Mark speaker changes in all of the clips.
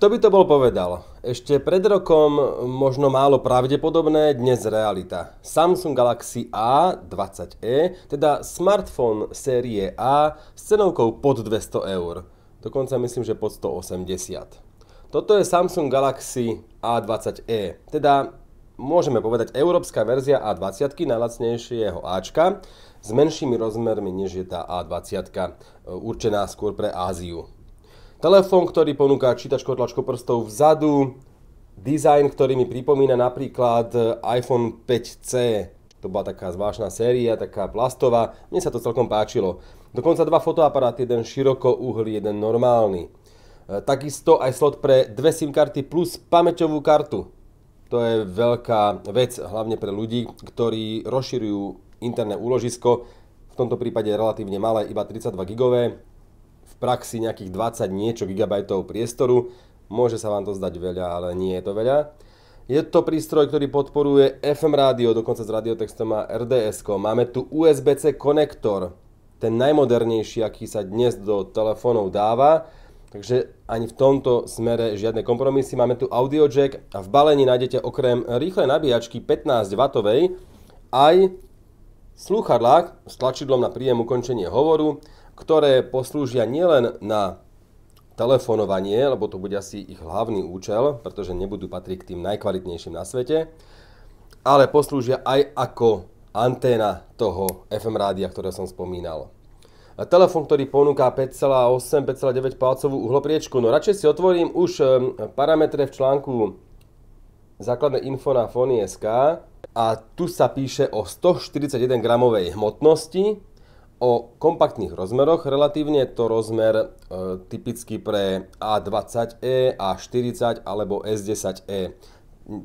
Speaker 1: Kto by to bol povedal? Ešte pred rokom možno málo pravdepodobné, dnes realita. Samsung Galaxy A20e, teda smartfón série A s cenovkou pod 200 eur. Dokonca myslím, že pod 180. Toto je Samsung Galaxy A20e, teda môžeme povedať európska verzia A20, najlacnejšieho Ačka, s menšími rozmermi než je tá A20, určená skôr pre Áziu. Telefón, ktorý ponúka čítačko tlačko prstov vzadu, dizajn, ktorý mi pripomína napríklad iPhone 5C. To bola taká zvláštna séria, taká plastová. Mne sa to celkom páčilo. Dokonca dva fotoaparáty, jeden široko uhlý, jeden normálny. E, takisto aj slot pre dve SIM karty plus pamäťovú kartu. To je veľká vec, hlavne pre ľudí, ktorí rozširujú interné úložisko. V tomto prípade relatívne malé, iba 32 gigové praxi nejakých 20 niečo gigabajtov priestoru. Môže sa vám to zdať veľa, ale nie je to veľa. Je to prístroj, ktorý podporuje FM rádio, dokonca s radiotextom a RDS. Máme tu USB-C konektor, ten najmodernejší, aký sa dnes do telefónov dáva. Takže ani v tomto smere žiadne kompromisy. Máme tu audio jack a v balení nájdete okrem rýchlej nabíjačky 15W aj slúchadlá s tlačidlom na príjem ukončenie hovoru, ktoré poslúžia nielen na telefonovanie, lebo to bude asi ich hlavný účel, pretože nebudú patriť k tým najkvalitnejším na svete, ale poslúžia aj ako anténa toho FM rádia, ktoré som spomínal. Telefón, ktorý ponúka 5,8, 5,9 palcovú uhlopriečku. No radšej si otvorím už parametre v článku základné info na Fony.sk a tu sa píše o 141 gramovej hmotnosti, o kompaktných rozmeroch. Relatívne je to rozmer e, typický pre A20e, A40 alebo S10e.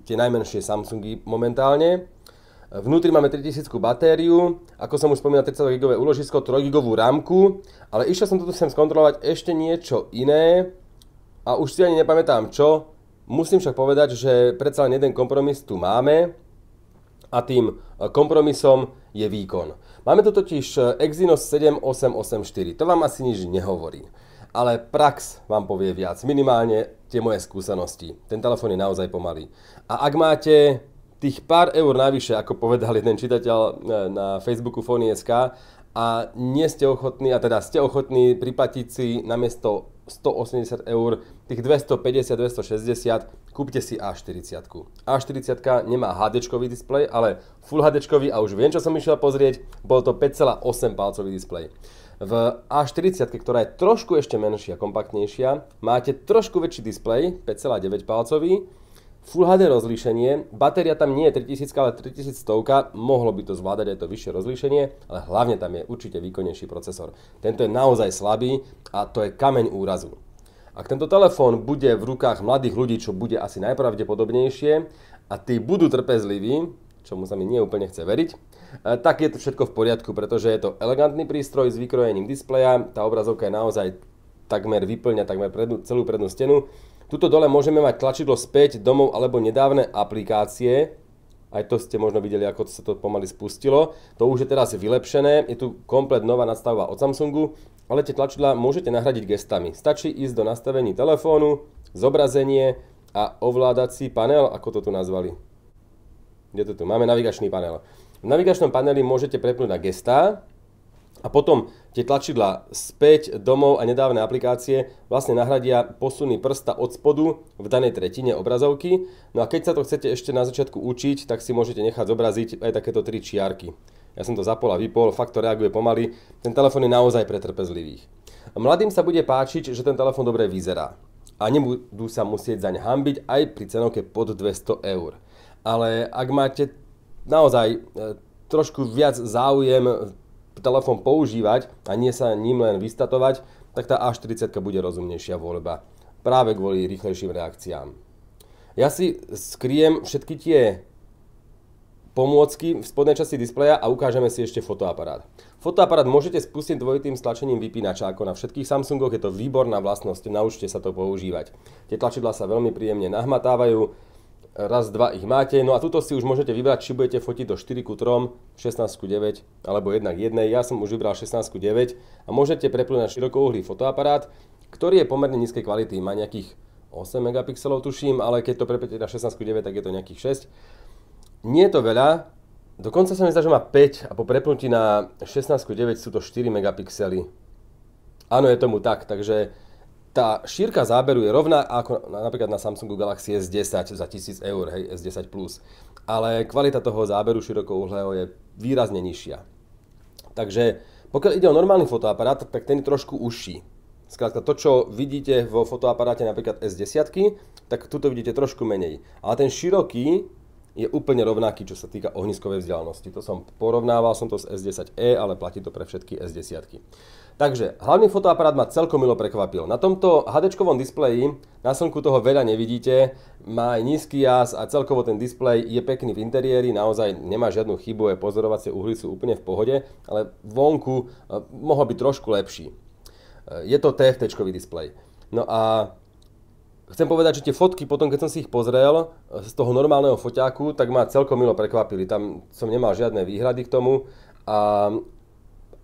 Speaker 1: Tie najmenšie Samsungy momentálne. Vnútri máme 3000 batériu, ako som už spomínal, 32 gigové úložisko, 3 gigovú rámku, ale išiel som toto sem skontrolovať ešte niečo iné a už si ani nepamätám čo. Musím však povedať, že predsa len jeden kompromis tu máme a tým kompromisom je výkon. Máme tu totiž e, Exynos 7884, to vám asi nič nehovorí. Ale prax vám povie viac, minimálne tie moje skúsenosti. Ten telefón je naozaj pomalý. A ak máte tých pár eur navyše, ako povedal jeden čitateľ e, na Facebooku Fony.sk a nie ste ochotní, a teda ste ochotní priplatiť si namiesto 180 eur, tých 250, 260, kúpte si A40. A40 nemá HD displej, ale Full HD a už viem, čo som išiel pozrieť, bol to 5,8 palcový displej. V A40, ktorá je trošku ešte menšia, kompaktnejšia, máte trošku väčší displej, 5,9 palcový, Full HD rozlíšenie, batéria tam nie je 3000, ale 3100, mohlo by to zvládať aj to vyššie rozlíšenie, ale hlavne tam je určite výkonnejší procesor. Tento je naozaj slabý a to je kameň úrazu. Ak tento telefón bude v rukách mladých ľudí, čo bude asi najpravdepodobnejšie, a tí budú trpezliví, čomu sa mi neúplne chce veriť, e, tak je to všetko v poriadku, pretože je to elegantný prístroj s vykrojením displeja, tá obrazovka je naozaj takmer vyplňa takmer prednú, celú prednú stenu Tuto dole môžeme mať tlačidlo späť domov alebo nedávne aplikácie. Aj to ste možno videli, ako sa to pomaly spustilo. To už je teraz vylepšené. Je tu komplet nová nadstavba od Samsungu. Ale tie tlačidla môžete nahradiť gestami. Stačí ísť do nastavení telefónu, zobrazenie a ovládací panel, ako to tu nazvali. Kde to tu? Máme navigačný panel. V navigačnom paneli môžete prepnúť na gestá, a potom tie tlačidla späť domov a nedávne aplikácie vlastne nahradia posuny prsta od spodu v danej tretine obrazovky. No a keď sa to chcete ešte na začiatku učiť, tak si môžete nechať zobraziť aj takéto tri čiarky. Ja som to zapol a vypol, fakt to reaguje pomaly. Ten telefón je naozaj pre trpezlivých. Mladým sa bude páčiť, že ten telefón dobre vyzerá. A nebudú sa musieť zaň hambiť aj pri cenovke pod 200 eur. Ale ak máte naozaj e, trošku viac záujem telefón používať a nie sa ním len vystatovať, tak tá A40 bude rozumnejšia voľba. Práve kvôli rýchlejším reakciám. Ja si skriem všetky tie pomôcky v spodnej časti displeja a ukážeme si ešte fotoaparát. Fotoaparát môžete spustiť dvojitým stlačením vypínača ako na všetkých Samsungoch, je to výborná vlastnosť, naučte sa to používať. Tie tlačidlá sa veľmi príjemne nahmatávajú, raz, dva ich máte. No a tuto si už môžete vybrať, či budete fotiť do 4 ku 3, 16 ku 9 alebo 1 k 1. Ja som už vybral 16 ku 9 a môžete preplúť na širokouhlý fotoaparát, ktorý je pomerne nízkej kvality. Má nejakých 8 megapixelov tuším, ale keď to prepete na 16.9, tak je to nejakých 6. Nie je to veľa, dokonca sa mi zdá, že má 5 a po prepnutí na 16.9 sú to 4 megapixely. Áno, je tomu tak, takže tá šírka záberu je rovná ako napríklad na Samsungu Galaxy S10 za 1000 eur, hej, S10+. Ale kvalita toho záberu širokouhlého je výrazne nižšia. Takže pokiaľ ide o normálny fotoaparát, tak ten je trošku užší. Skrátka, to, čo vidíte vo fotoaparáte napríklad S10, tak tuto vidíte trošku menej. Ale ten široký je úplne rovnaký, čo sa týka ohniskovej vzdialenosti. To som porovnával som to s S10e, ale platí to pre všetky S10. Takže hlavný fotoaparát ma celkom milo prekvapil. Na tomto HD displeji na slnku toho veľa nevidíte, má aj nízky jas a celkovo ten displej je pekný v interiéri, naozaj nemá žiadnu chybu, je pozorovacie uhly sú úplne v pohode, ale vonku eh, mohol byť trošku lepší. Eh, je to TFT displej. No a chcem povedať, že tie fotky potom, keď som si ich pozrel eh, z toho normálneho foťáku, tak ma celkom milo prekvapili. Tam som nemal žiadne výhrady k tomu a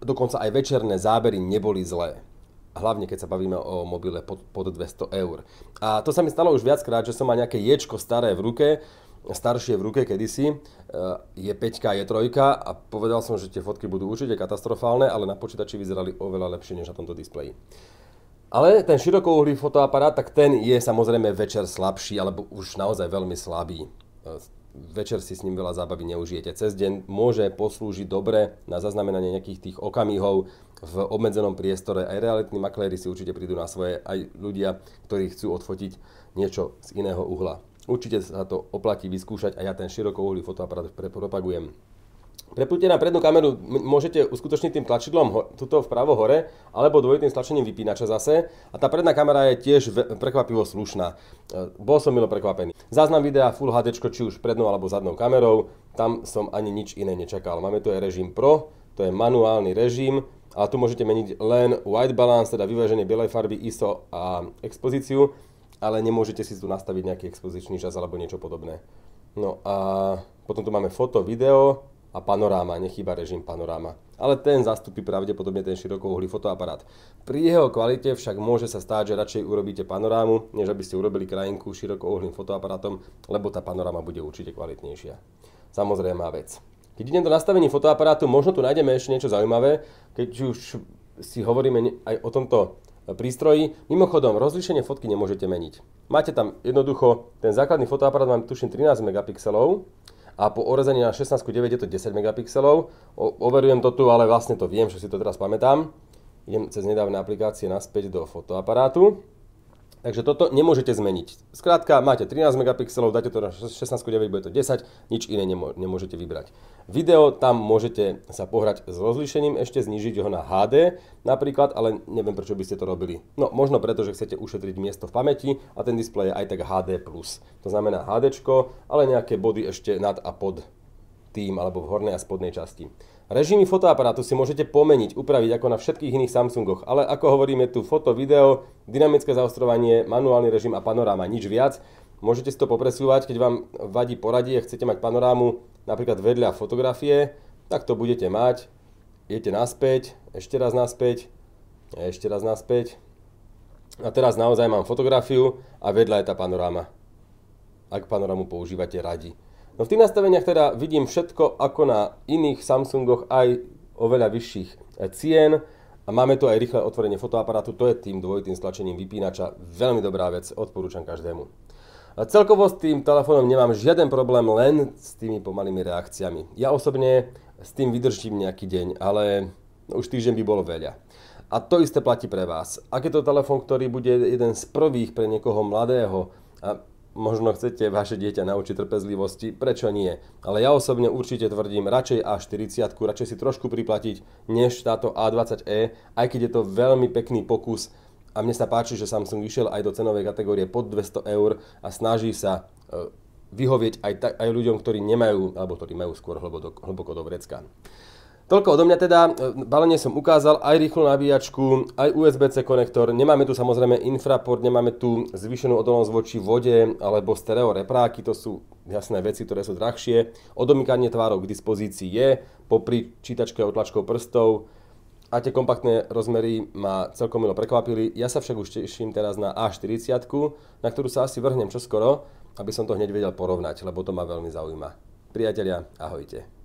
Speaker 1: dokonca aj večerné zábery neboli zlé. Hlavne keď sa bavíme o mobile pod, pod 200 eur. A to sa mi stalo už viackrát, že som mal nejaké ječko staré v ruke, staršie v ruke kedysi, e, je 5 je 3 a povedal som, že tie fotky budú určite katastrofálne, ale na počítači vyzerali oveľa lepšie než na tomto displeji. Ale ten širokouhlý fotoaparát, tak ten je samozrejme večer slabší, alebo už naozaj veľmi slabý. Večer si s ním veľa zábavy neužijete. Cez deň môže poslúžiť dobre na zaznamenanie nejakých tých okamihov v obmedzenom priestore. Aj realitní makléri si určite prídu na svoje, aj ľudia, ktorí chcú odfotiť niečo z iného uhla. Určite sa to oplatí vyskúšať a ja ten širokouhlý fotoaparát propagujem. Prepnutie na prednú kameru môžete uskutočniť tým tlačidlom tuto vpravo hore, alebo dvojitým stlačením vypínača zase. A tá predná kamera je tiež prekvapivo slušná. E, bol som milo prekvapený. Záznam videa Full HD, či už prednou alebo zadnou kamerou, tam som ani nič iné nečakal. Máme tu aj režim Pro, to je manuálny režim, ale tu môžete meniť len white balance, teda vyváženie bielej farby, ISO a expozíciu, ale nemôžete si tu nastaviť nejaký expozičný čas alebo niečo podobné. No a potom tu máme foto, video, a panoráma, nechýba režim panoráma. Ale ten zastupí pravdepodobne ten širokouhlý fotoaparát. Pri jeho kvalite však môže sa stáť, že radšej urobíte panorámu, než aby ste urobili krajinku širokouhlým fotoaparátom, lebo tá panoráma bude určite kvalitnejšia. Samozrejme vec. Keď idem do nastavení fotoaparátu, možno tu nájdeme ešte niečo zaujímavé, keď už si hovoríme aj o tomto prístroji. Mimochodom, rozlíšenie fotky nemôžete meniť. Máte tam jednoducho, ten základný fotoaparát mám tuším 13 megapixelov, a po orezaní na 16.9 je to 10 megapixelov. O, overujem to tu, ale vlastne to viem, že si to teraz pamätám. Idem cez nedávne aplikácie naspäť do fotoaparátu. Takže toto nemôžete zmeniť. Skrátka, máte 13 megapixelov, dáte to na 16.9, bude to 10, nič iné nemôžete vybrať. Video, tam môžete sa pohrať s rozlíšením, ešte znižiť ho na HD napríklad, ale neviem prečo by ste to robili. No, možno preto, že chcete ušetriť miesto v pamäti a ten displej je aj tak HD+. To znamená HD, ale nejaké body ešte nad a pod tým, alebo v hornej a spodnej časti. Režimy fotoaparátu si môžete pomeniť, upraviť ako na všetkých iných Samsungoch, ale ako hovoríme tu foto, video, dynamické zaostrovanie, manuálny režim a panoráma, nič viac. Môžete si to popresúvať, keď vám vadí poradie chcete mať panorámu napríklad vedľa fotografie, tak to budete mať. Idete naspäť, ešte raz naspäť, ešte raz naspäť. A teraz naozaj mám fotografiu a vedľa je tá panoráma. Ak panorámu používate radi. No v tých nastaveniach teda vidím všetko ako na iných Samsungoch aj oveľa vyšších eh, cien. A máme tu aj rýchle otvorenie fotoaparátu, to je tým dvojitým stlačením vypínača. Veľmi dobrá vec, odporúčam každému. A celkovo s tým telefónom nemám žiaden problém, len s tými pomalými reakciami. Ja osobne s tým vydržím nejaký deň, ale už týždeň by bolo veľa. A to isté platí pre vás. Ak je to telefón, ktorý bude jeden z prvých pre niekoho mladého, a možno chcete vaše dieťa naučiť trpezlivosti, prečo nie? Ale ja osobne určite tvrdím radšej A40, radšej si trošku priplatiť, než táto A20e, aj keď je to veľmi pekný pokus a mne sa páči, že Samsung vyšiel aj do cenovej kategórie pod 200 eur a snaží sa e, vyhovieť aj, aj ľuďom, ktorí nemajú, alebo ktorí majú skôr hlboko hlboko do vrecka. Toľko odo mňa teda, e, balenie som ukázal, aj rýchlu nabíjačku, aj USB-C konektor, nemáme tu samozrejme infraport, nemáme tu zvýšenú odolnosť voči vode alebo stereo repráky, to sú jasné veci, ktoré sú drahšie. Odomykanie tvárov k dispozícii je, popri čítačke otlačkou prstov, a tie kompaktné rozmery ma celkom milo prekvapili. Ja sa však už teším teraz na A40, na ktorú sa asi vrhnem čoskoro, aby som to hneď vedel porovnať, lebo to ma veľmi zaujíma. Priatelia, ahojte.